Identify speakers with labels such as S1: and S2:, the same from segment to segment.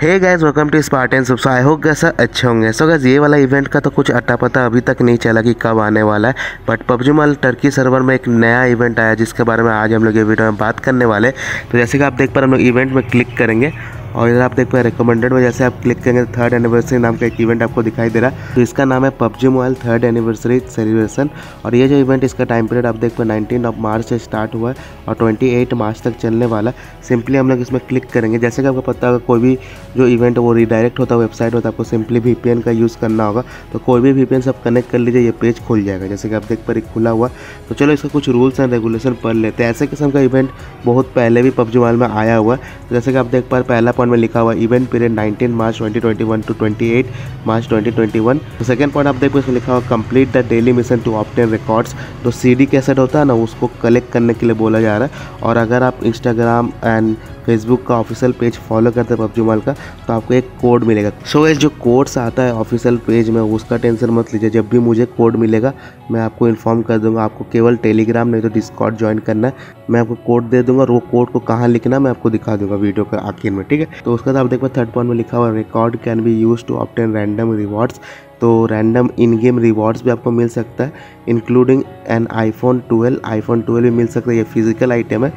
S1: Hey guys welcome to Spartan soup so I hope guys अच्छे होंगे। सो gas ये वाला इवेंट का तो कुछ अट्टा पता अभी तक नहीं चला कि कब आने वाला है। But PUBG mall Turkey server में एक नया इवेंट आया, जिसके बारे में आज हम लोग ये वीडियो में बात करने वाले तो जैसे कि आप देख पा रहे हम लोग इवेंट में क्लिक करेंगे। और इधर आप देख पाए रिकमेंडेड में जैसे आप क्लिक करेंगे थर्ड एनिवर्सरी नाम का एक इवेंट आपको दिखाई दे रहा है। तो इसका नाम है PUBG mobile third anniversary celebration और ये जो इवेंट इसका टाइम पीरियड आप देख पाए नाइनटीन ऑफ़ मार्च से स्टार्ट हुआ है और ट्वेंटी मार्च तक चलने वाला सिंपली हम लोग इसमें क्लिक करेंगे। जैसे कि आपको पता होगा, कोई भी जो इवेंट वो रिडायरेक्ट होता है वेबसाइट होता है, आपको सिंपली वीपीएन का यूज़ करना होगा। तो कोई भी वी से आप कनेक्ट कर लीजिए, ये पेज खुल जाएगा। जैसे कि आप देख पर खुला हुआ तो चलो इसका कुछ रूल्स एंड रेगुलेशन पढ़ लेते हैं। ऐसे किस्म का इवेंट बहुत पहले भी पबजी मोबाइल में आया हुआ है। तो जैसे कि आप देख पा पहला पॉइंट में लिखा हुआ event period 19 March 2021 to 28 March 2021 तो सेकंड पॉइंट आप देखो इसमें लिखा हुआ complete the daily mission to obtain records तो सी कैसेट होता है ना, उसको कलेक्ट करने के लिए बोला जा रहा है। और अगर आप इंस्टाग्राम एंड फेसबुक का ऑफिशियल पेज फॉलो करते हैं पबजी मॉल का तो आपको एक कोड मिलेगा। सो so, जो कोड्स आता है ऑफिशियल पेज में उसका टेंशन मत लीजिए। जब भी मुझे कोड मिलेगा मैं आपको इन्फॉर्म कर दूँगा। आपको केवल टेलीग्राम नहीं तो डिस्कॉर्ड ज्वाइन करना है। मैं आपको कोड दे दूँगा और वो कोड को कहाँ लिखना मैं आपको दिखा दूँगा वीडियो के आखिर में ठीक है? तो उसका बाद आप देख देखो थर्ड पॉइंट में लिखा हुआ record can be use to obtain random rewards तो रैंडम इन गेम रिवॉर्ड्स भी आपको मिल सकता है including an iPhone twelve iPhone twelve भी मिल सकता है। ये फ़िज़िकल आइटम है।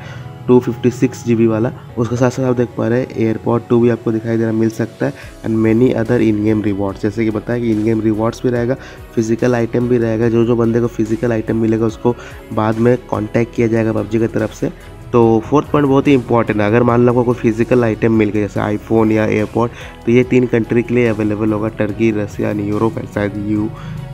S1: Two fifty six G B वाला। उसके साथ साथ आप देख पा रहे हैं एयरपॉड टू भी आपको दिखाई दे रहा मिल सकता है। And many other in game rewards जैसे कि बताया कि इन गेम रिवॉर्ड्स भी रहेगा फ़िज़िकल आइटम भी रहेगा जो जो बंदे को फ़िज़िकल आइटम मिलेगा, उसको बाद में कॉन्टैक्ट किया जाएगा पबजी की तरफ़ से। तो फोर्थ पॉइंट बहुत ही इंपॉर्टेंट है। अगर मान लो कोई फ़िज़िकल आइटम मिल गया जैसे आईफोन या एयरपॉड तो ये तीन कंट्री के लिए अवेलेबल होगा Turkey Russia and Europe and शायद यू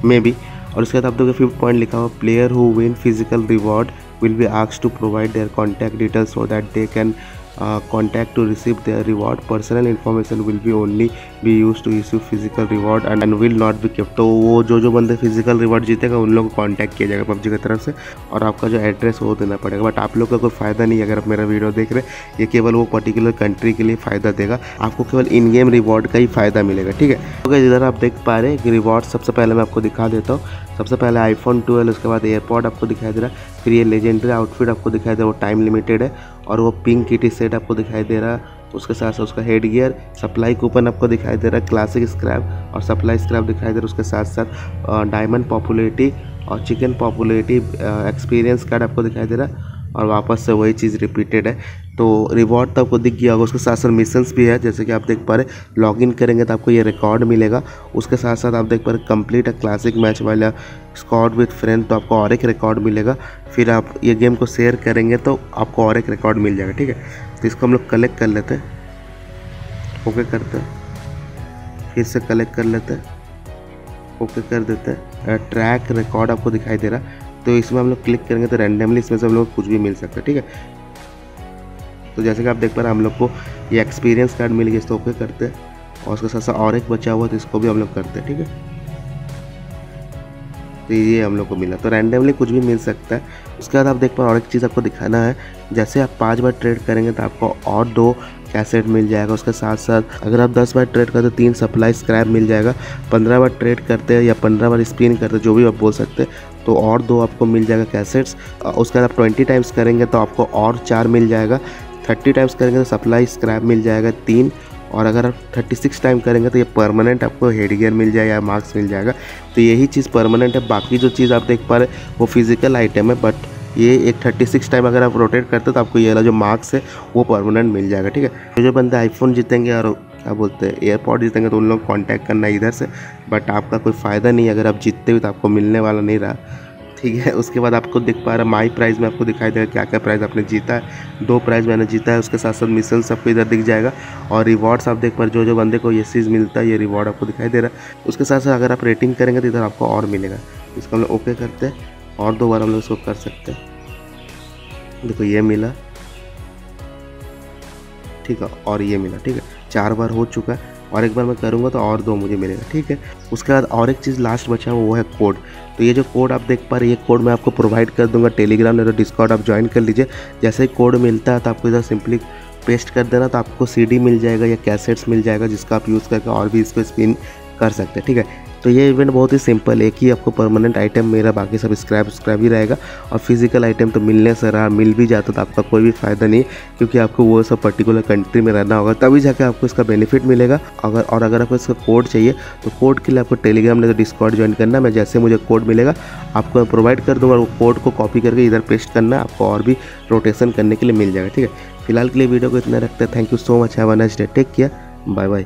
S1: में भी। और उसके बाद आप देखो फिफ्थ पॉइंट लिखा हुआ player who win physical reward will be asked to provide their contact details so that they can uh, contact to receive their reward. Personal information will be only be used to issue physical reward and, and will not be kept. तो वो जो जो बंदे physical reward जीतेगा उन लोगों को contact किया जाएगा पबजी की तरफ़ से और आपका जो एड्रेस वो देना पड़ेगा। बट आप लोग का कोई फ़ायदा नहीं अगर आप मेरा वीडियो देख रहे हैं। ये केवल वो पर्टिकुलर कंट्री के लिए फ़ायदा देगा। आपको केवल इन गेम रिवॉर्ड का ही फ़ायदा मिलेगा ठीक है? तो इधर आप देख पा रहे हैं रिवॉर्ड सबसे पहले मैं आपको दिखा देता हूँ। सबसे पहले आईफोन ट्वेल्व उसके बाद एयरपॉड आपको दिखाई दे रहा है। फिर ये लेजेंडरी आउटफिट आपको दिखाई दे रहा है, वो टाइम लिमिटेड है और वो पिंक किटी सेट आपको दिखाई दे रहा है। उसके साथ साथ उसका हेड गियर सप्लाई कूपन आपको दिखाई दे रहा है क्लासिक स्क्रैप और सप्लाई स्क्रैप दिखाई दे रहा है। उसके साथ साथ डायमंड पॉपुलरिटी और चिकन पॉपुलरिटी एक्सपीरियंस कार्ड आपको दिखाई दे रहा है। और वापस से वही चीज़ रिपीटेड है। तो रिवॉर्ड तो आपको दिख गया होगा, उसके साथ साथ मिशंस भी है, जैसे कि आप देख पा रहे लॉग इन करेंगे तो आपको ये रिकॉर्ड मिलेगा। उसके साथ साथ आप देख पा रहे कंप्लीट है क्लासिक मैच वाला स्कॉड विथ फ्रेंड तो आपको और एक रिकॉर्ड मिलेगा। फिर आप ये गेम को शेयर करेंगे तो आपको और एक रिकॉर्ड मिल जाएगा, ठीक है? तो इसको हम लोग कलेक्ट कर लेते हैं। ओके करते हैं। फिर से कलेक्ट कर लेते हैं। ओके कर देते हैं। ट्रैक रिकॉर्ड आपको दिखाई दे रहा तो इसमें हम लोग क्लिक करेंगे तो रैंडमली इसमें से हम लोग कुछ भी मिल सकता है, ठीक है? तो जैसे कि आप देख पा रहे हैं, हम लोग को ये एक्सपीरियंस कार्ड मिल गया, इसको ओके करते हैं। और उसके साथ साथ और एक बचा हुआ तो इसको भी हम लोग करते हैं, ठीक है? तो ये हम लोग को मिला। तो रैंडमली कुछ भी मिल सकता है। उसके बाद आप देख पाओ, और एक चीज़ आपको दिखाना है। जैसे आप पाँच बार ट्रेड करेंगे तो आपको और दो कैसेट मिल जाएगा। उसके साथ साथ अगर आप दस बार ट्रेड करते तो तीन सप्लाई स्क्रैप मिल जाएगा। पंद्रह बार ट्रेड करते हैं या पंद्रह बार स्पिन करते जो भी आप बोल सकते हैं तो और दो आपको मिल जाएगा कैसेट्स उसके बाद आप ट्वेंटी टाइम्स करेंगे तो आपको और चार मिल जाएगा। थर्टी टाइम्स करेंगे तो सप्लाई स्क्रैप मिल जाएगा तीन। और अगर आप थर्टी सिक्स टाइम करेंगे तो ये परमानेंट आपको हेड गियर मिल जाएगा या मार्क्स मिल जाएगा। तो यही चीज़ परमानेंट है। बाकी जो चीज़ आप देख पा रहे वो फ़िज़िकल आइटम है बट ये एक थर्टी सिक्स टाइम अगर आप रोटेट करते तो आपको ये वाला जो मार्क्स है, वो परमानेंट मिल जाएगा, ठीक है? तो जो बंदे आईफोन जीतेंगे और क्या बोलते हैं एयरपॉड जीतेंगे तो उन लोग कॉन्टैक्ट करना इधर से बट आपका कोई फ़ायदा नहीं अगर आप जीतते हुए तो आपको मिलने वाला नहीं रहा। ठीक है, उसके बाद आपको दिख पा रहा है माई प्राइज़ में आपको दिखाई देगा क्या क्या प्राइज़ आपने जीता है, दो प्राइज़ मैंने जीता है, उसके साथ साथ मिशन सबको इधर दिख जाएगा और रिवॉर्ड्स आप देख पा रहे जो जो बंदे को ये चीज़ मिलता है, ये रिवॉर्ड आपको दिखाई दे रहा है। उसके साथ साथ अगर आप रेटिंग करेंगे तो इधर आपको और मिलेगा। इसको हम लोग ओके करते हैं और दो बार हम लोग इसको कर सकते हैं। देखो, ये मिला। ठीक है, और ये मिला, ठीक है। चार बार हो चुका है। और एक बार मैं करूँगा तो और दो मुझे मिलेगा, ठीक है? उसके बाद और एक चीज़ लास्ट बचा है, वो है कोड तो ये जो कोड आप देख पा रहे ये कोड मैं आपको प्रोवाइड कर दूँगा टेलीग्राम या तो डिस्कॉर्ड आप ज्वाइन कर लीजिए। जैसे ही कोड मिलता है तो आपको इधर सिंपली पेस्ट कर देना तो आपको सीडी मिल जाएगा या कैसेट्स मिल जाएगा जिसका आप यूज़ करके और भी इसको स्पिन कर सकते हैं, ठीक है? तो ये इवेंट बहुत ही सिंपल एक ही आपको परमानेंट आइटम मेरा बाकी सब स्क्रैप स्क्रैप ही रहेगा और फ़िज़िकल आइटम तो मिलने से रहा, मिल भी जाता तो आपका कोई भी फ़ायदा नहीं क्योंकि आपको वो सब पर्टिकुलर कंट्री में रहना होगा, तभी जाके आपको इसका बेनिफिट मिलेगा। अगर, और अगर आपको इसका कोड चाहिए तो कोड के लिए आपको टेलीग्राम में तो डिस्कॉर्ड ज्वाइन करना, मैं जैसे मुझे कोड मिलेगा, आपको मैं प्रोवाइड कर दूँगा, वो कोड को कॉपी करके इधर पेस्ट करना, आपको और भी रोटेशन करने के लिए मिल जाएगा, ठीक है? फ़िलहाल के लिए वीडियो को इतना रखते हैं thank you so much have a nice day take care bye bye